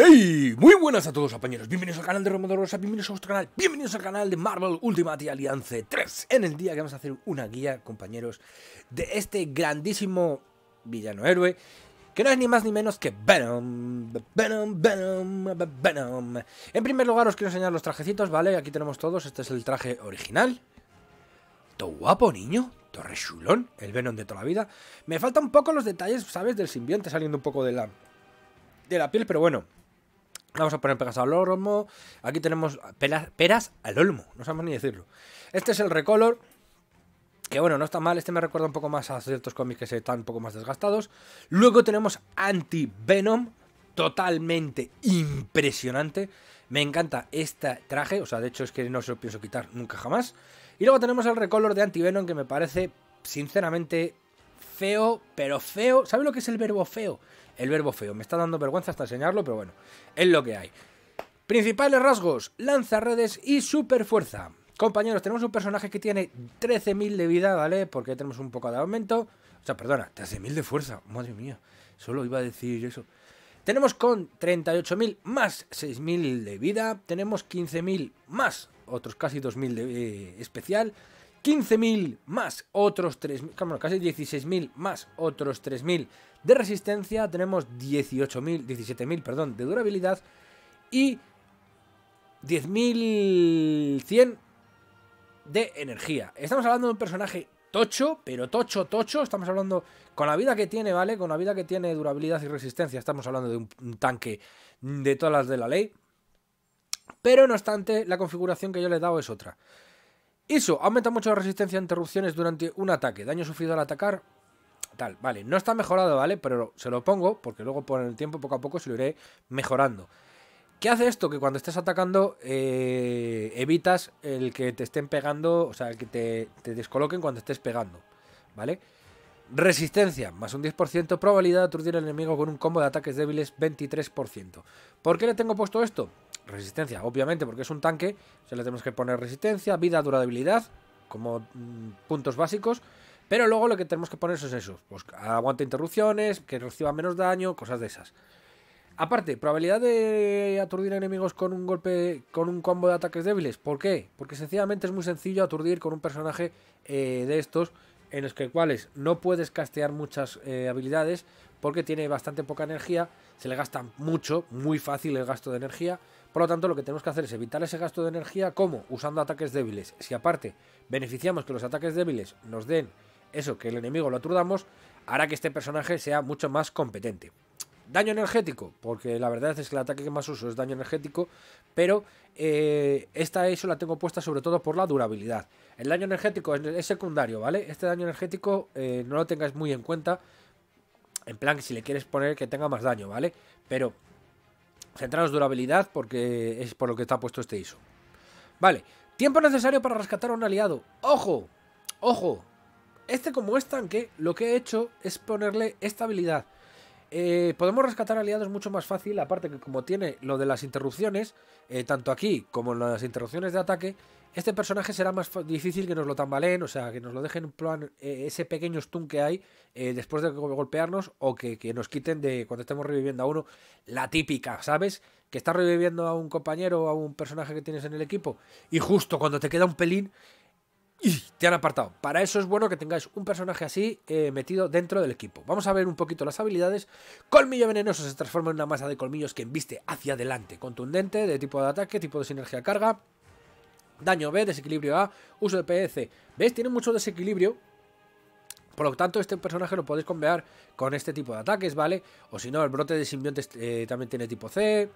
¡Ey! Muy buenas a todos compañeros, bienvenidos al canal de Romundo Rosa, bienvenidos a nuestro canal, bienvenidos al canal de Marvel Ultimate Alliance 3 En el día que vamos a hacer una guía, compañeros, de este grandísimo villano héroe Que no es ni más ni menos que Venom, Venom, Venom, Venom En primer lugar os quiero enseñar los trajecitos, ¿vale? Aquí tenemos todos, este es el traje original Todo guapo, niño, torre chulón, el Venom de toda la vida Me faltan un poco los detalles, ¿sabes? Del simbionte saliendo un poco de la de la piel, pero bueno. Vamos a poner pegas al olmo. Aquí tenemos peras, al olmo. No sabemos ni decirlo. Este es el recolor. Que bueno, no está mal. Este me recuerda un poco más a ciertos cómics que se están un poco más desgastados. Luego tenemos Anti-Venom. Totalmente impresionante. Me encanta este traje. O sea, de hecho es que no se lo pienso quitar nunca jamás. Y luego tenemos el recolor de Anti-Venom que me parece, sinceramente, feo. Pero feo. ¿Sabe lo que es el verbo feo? el verbo feo. Me está dando vergüenza hasta enseñarlo, pero bueno, es lo que hay. Principales rasgos, lanza redes y super fuerza. Compañeros, tenemos un personaje que tiene 13.000 de vida, ¿vale? Porque tenemos un poco de aumento. O sea, perdona, 13.000 de fuerza. Madre mía, solo iba a decir eso. Tenemos con 38.000 más 6.000 de vida. Tenemos 15.000 más otros casi 2.000 de eh, especial. 15.000 más otros 3.000, casi 16.000 más otros 3.000 de resistencia, tenemos 18.000, 17.000, perdón, de durabilidad y 10.100 de energía. Estamos hablando de un personaje tocho, pero tocho, tocho. Estamos hablando con la vida que tiene, ¿vale? Con la vida que tiene durabilidad y resistencia. Estamos hablando de un tanque de todas las de la ley. Pero no obstante, la configuración que yo le he dado es otra. Eso, aumenta mucho la resistencia a interrupciones durante un ataque. Daño sufrido al atacar. Tal, vale, no está mejorado, ¿vale? Pero se lo pongo porque luego por el tiempo, poco a poco, se lo iré mejorando. ¿Qué hace esto? Que cuando estés atacando eh, evitas el que te estén pegando, o sea, el que te, te descoloquen cuando estés pegando, ¿vale? Resistencia, más un 10%, probabilidad de aturdir al enemigo con un combo de ataques débiles 23%. ¿Por qué le tengo puesto esto? Resistencia, obviamente, porque es un tanque, se le tenemos que poner resistencia, vida, durabilidad, como mm, puntos básicos. Pero luego lo que tenemos que poner es eso, pues aguante interrupciones, que reciba menos daño, cosas de esas. Aparte, probabilidad de aturdir enemigos con un golpe, con un combo de ataques débiles. ¿Por qué? Porque sencillamente es muy sencillo aturdir con un personaje eh, de estos en los que cuales no puedes castear muchas eh, habilidades porque tiene bastante poca energía, se le gasta mucho, muy fácil el gasto de energía por lo tanto, lo que tenemos que hacer es evitar ese gasto de energía. ¿Cómo? Usando ataques débiles. Si aparte beneficiamos que los ataques débiles nos den eso, que el enemigo lo aturdamos, hará que este personaje sea mucho más competente. Daño energético, porque la verdad es que el ataque que más uso es daño energético, pero eh, esta eso la tengo puesta sobre todo por la durabilidad. El daño energético es, secundario, ¿vale? Este daño energético eh, no lo tengáis muy en cuenta, en plan si le quieres poner que tenga más daño, ¿vale? Pero Centraros durabilidad porque es por lo que está puesto este ISO. Vale, tiempo necesario para rescatar a un aliado. ¡Ojo! ¡Ojo! Este como es tanque, lo que he hecho es ponerle estabilidad. Eh, podemos rescatar aliados mucho más fácil, aparte que como tiene lo de las interrupciones, eh, tanto aquí como en las interrupciones de ataque, este personaje será más difícil que nos lo tambaleen, o sea, que nos lo dejen en plan eh, ese pequeño stun que hay después de golpearnos o que, que, nos quiten de cuando estemos reviviendo a uno, la típica, ¿sabes? Que estás reviviendo a un compañero o a un personaje que tienes en el equipo y justo cuando te queda un pelín y te han apartado. Para eso es bueno que tengáis un personaje así eh, metido dentro del equipo. Vamos a ver un poquito las habilidades. Colmillo venenoso se transforma en una masa de colmillos que embiste hacia adelante. Contundente, de tipo de ataque, tipo de sinergia carga. Daño B, desequilibrio A, uso de PS. ¿Ves? Tiene mucho desequilibrio. Por lo tanto, este personaje lo podéis combear con este tipo de ataques, ¿vale? O si no, el brote de simbionte eh, también tiene tipo C.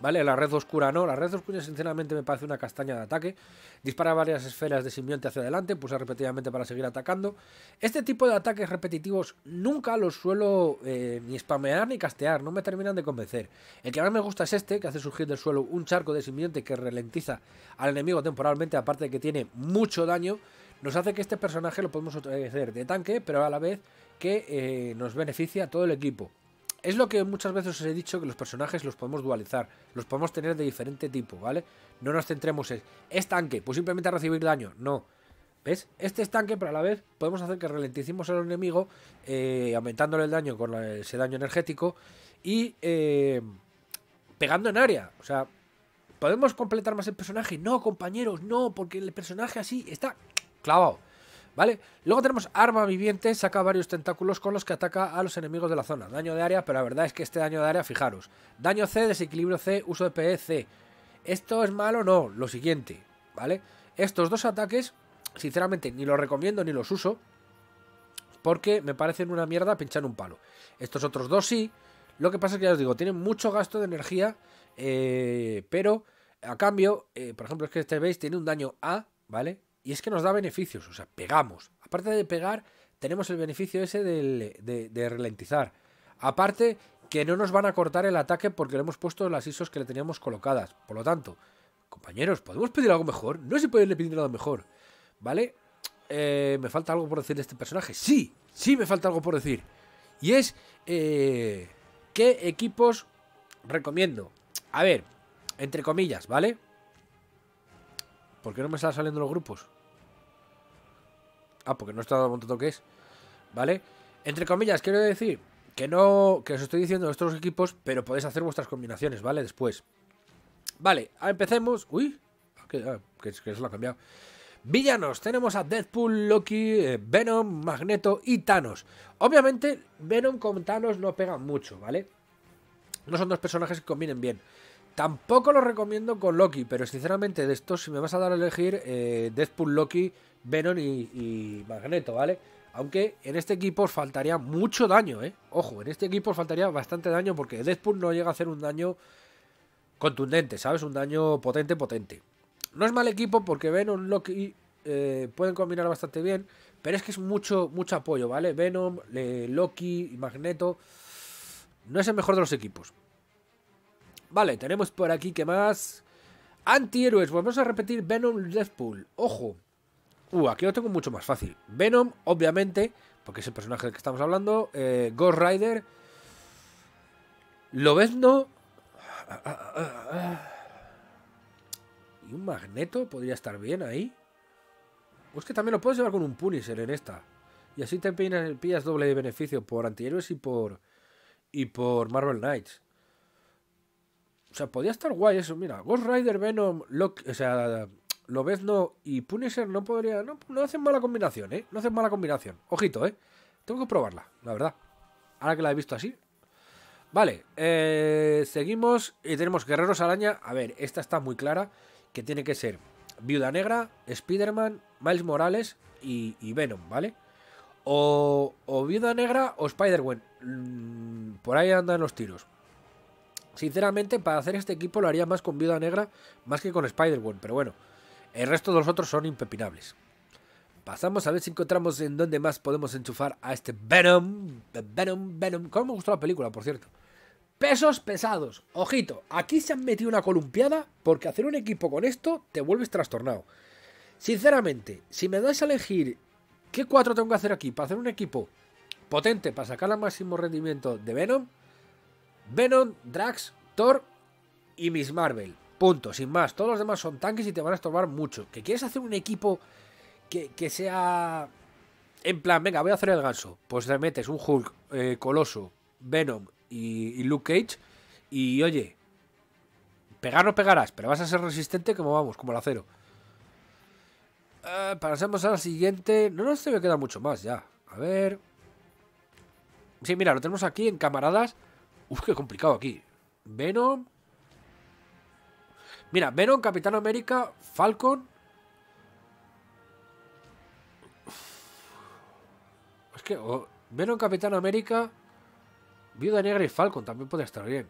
¿Vale? La red oscura no. La red oscura sinceramente me parece una castaña de ataque. Dispara varias esferas de simbionte hacia adelante, pulsa repetidamente para seguir atacando. Este tipo de ataques repetitivos nunca los suelo eh, ni spamear ni castear, no me terminan de convencer. El que más me gusta es este, que hace surgir del suelo un charco de simbionte que ralentiza al enemigo temporalmente, aparte de que tiene mucho daño. Nos hace que este personaje lo podemos hacer de tanque, pero a la vez que eh, nos beneficia a todo el equipo. Es lo que muchas veces os he dicho que los personajes los podemos dualizar, los podemos tener de diferente tipo, ¿vale? No nos centremos en, es tanque, pues simplemente a recibir daño, no. ¿Ves? Este es tanque, pero a la vez podemos hacer que ralenticemos al enemigo, eh, aumentándole el daño con ese daño energético y eh, pegando en área. O sea, ¿podemos completar más el personaje? No, compañeros, no, porque el personaje así está clavado. ¿Vale? Luego tenemos arma viviente, saca varios tentáculos con los que ataca a los enemigos de la zona. Daño de área, pero la verdad es que este daño de área, fijaros. Daño C, desequilibrio C, uso de PE C. ¿Esto es malo? No, lo siguiente, ¿vale? Estos dos ataques, sinceramente, ni los recomiendo ni los uso. Porque me parecen una mierda pinchar un palo. Estos otros dos sí. Lo que pasa es que ya os digo, tienen mucho gasto de energía. Eh, pero a cambio, eh, por ejemplo, es que este veis tiene un daño A, ¿vale? Y es que nos da beneficios, o sea, pegamos. Aparte de pegar, tenemos el beneficio ese de, de, ralentizar. Aparte que no nos van a cortar el ataque porque le hemos puesto las ISOs que le teníamos colocadas. Por lo tanto, compañeros, ¿podemos pedir algo mejor? No se puede pedir nada mejor, ¿vale? Eh, ¿Me falta algo por decir de este personaje? Sí, sí me falta algo por decir. Y es, eh, ¿qué equipos recomiendo? A ver, entre comillas, ¿vale? ¿Por qué no me están saliendo los grupos? Ah, porque no está todo que es. ¿Vale? Entre comillas, quiero decir que no. Que os estoy diciendo estos equipos, pero podéis hacer vuestras combinaciones, ¿vale? Después. Vale, empecemos. Uy, que, ah, que, que lo ha cambiado. Villanos, tenemos a Deadpool, Loki, eh, Venom, Magneto y Thanos. Obviamente, Venom con Thanos no pegan mucho, ¿vale? No son dos personajes que combinen bien. Tampoco lo recomiendo con Loki, pero sinceramente de estos, si me vas a dar a elegir, eh, Deadpool, Loki, Venom y, Magneto, ¿vale? Aunque en este equipo os faltaría mucho daño, ¿eh? Ojo, en este equipo os faltaría bastante daño porque Deadpool no llega a hacer un daño contundente, ¿sabes? Un daño potente, potente. No es mal equipo porque Venom, Loki eh, pueden combinar bastante bien, pero es que es mucho, mucho apoyo, ¿vale? Venom, Loki y Magneto no es el mejor de los equipos. Vale, tenemos por aquí que más. Antihéroes, volvemos a repetir Venom Deathpool. Ojo. Uh, aquí lo tengo mucho más fácil. Venom, obviamente, porque es el personaje del que estamos hablando. Eh, Ghost Rider. Lobezno. Y un magneto podría estar bien ahí. O es que también lo puedes llevar con un Punisher en esta. Y así te pillas doble beneficio por antihéroes y por. y por Marvel Knights. Sea, podía estar guay eso. Mira, Ghost Rider, Venom, Loki, o sea, Lobezno y Punisher no podría. No, no hacen mala combinación, ¿eh? No hacen mala combinación. Ojito, ¿eh? Tengo que probarla, la verdad. Ahora que la he visto así. Vale, eh, seguimos y tenemos Guerreros Araña. A ver, esta está muy clara. Que tiene que ser Viuda Negra, Spider-Man, Miles Morales y, Venom, ¿vale? O, o Viuda Negra o Spider-Man. Mm, por ahí andan los tiros. Sinceramente, para hacer este equipo lo haría más con Viuda Negra más que con Spider-Man, pero bueno, el resto de los otros son impepinables. Pasamos a ver si encontramos en dónde más podemos enchufar a este Venom. Venom, Venom. ¿Cómo me gustó la película, por cierto? Pesos pesados. Ojito, aquí se han metido una columpiada porque hacer un equipo con esto te vuelves trastornado. Sinceramente, si me das a elegir qué cuatro tengo que hacer aquí para hacer un equipo potente para sacar el máximo rendimiento de Venom, Venom, Drax, Thor y Miss Marvel. Punto, sin más. Todos los demás son tanques y te van a estorbar mucho. ¿Que quieres hacer un equipo que, sea... En plan, venga, voy a hacer el ganso. Pues te metes un Hulk, eh, Coloso, Venom y, Luke Cage. Y oye, pegar no pegarás, pero vas a ser resistente como vamos, como el acero. Eh, pasemos a la siguiente. No nos debe quedar mucho más ya. A ver. Sí, mira, lo tenemos aquí en camaradas. Uf, qué complicado aquí. Venom. Mira, Venom, Capitán América, Falcon. Es que Venom, Capitán América, Viuda Negra y Falcon también puede estar bien.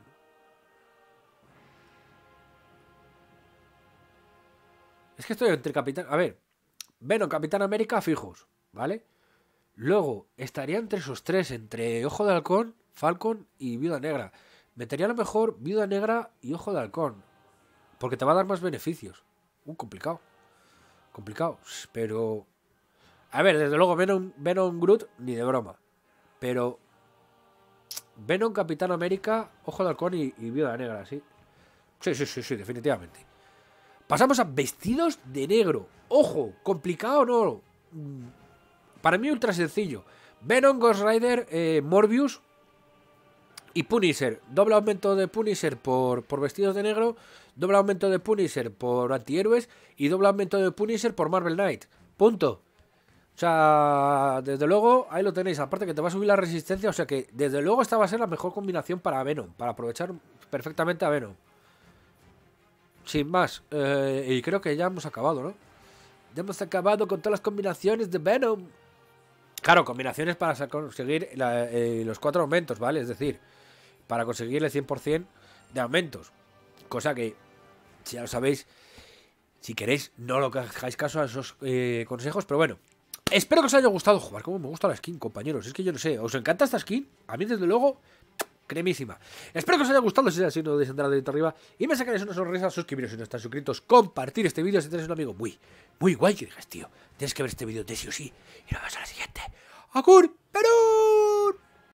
Es que estoy entre Capitán... A ver, Venom, Capitán América, fijos, ¿vale? Luego, estaría entre esos tres, entre Ojo de Halcón Falcon y Viuda Negra. Metería a lo mejor Viuda Negra y Ojo de Halcón. Porque te va a dar más beneficios. Uh, complicado. Complicado. Pero. A ver, desde luego, Venom, Venom Groot, ni de broma. Pero. Venom Capitán América, Ojo de Halcón y, y Viuda Negra, sí. Sí, sí, sí, sí, definitivamente. Pasamos a vestidos de negro. Ojo, complicado no. Mm, para mí ultra sencillo. Venom, Ghost Rider, eh, Morbius, Y Punisher, doble aumento de Punisher por, por vestidos de negro, doble aumento de Punisher por antihéroes y doble aumento de Punisher por Marvel Knight. Punto. O sea, desde luego, ahí lo tenéis. Aparte que te va a subir la resistencia, o sea que desde luego esta va a ser la mejor combinación para Venom, para aprovechar perfectamente a Venom. Sin más, eh, y creo que ya hemos acabado, ¿no? Ya hemos acabado con todas las combinaciones de Venom. Claro, combinaciones para conseguir eh, los cuatro aumentos, ¿vale? Es decir, para conseguir el 100% de aumentos. Cosa que, si ya lo sabéis, si queréis, no lo hagáis caso a esos eh, consejos, pero bueno. Espero que os haya gustado jugar. Como me gusta la skin, compañeros. Es que yo no sé. ¿Os encanta esta skin? A mí, desde luego, cremísima. Espero que os haya gustado. Si es así, no dudéis en darle dedito arriba. Y me sacaréis una sonrisa. Suscribiros si no estáis suscritos. Compartir este vídeo si tenéis un amigo muy, muy guay. Que digas, tío, tienes que ver este vídeo de sí o sí. Y nos vemos a la siguiente. ¡Agur! ¡Perú!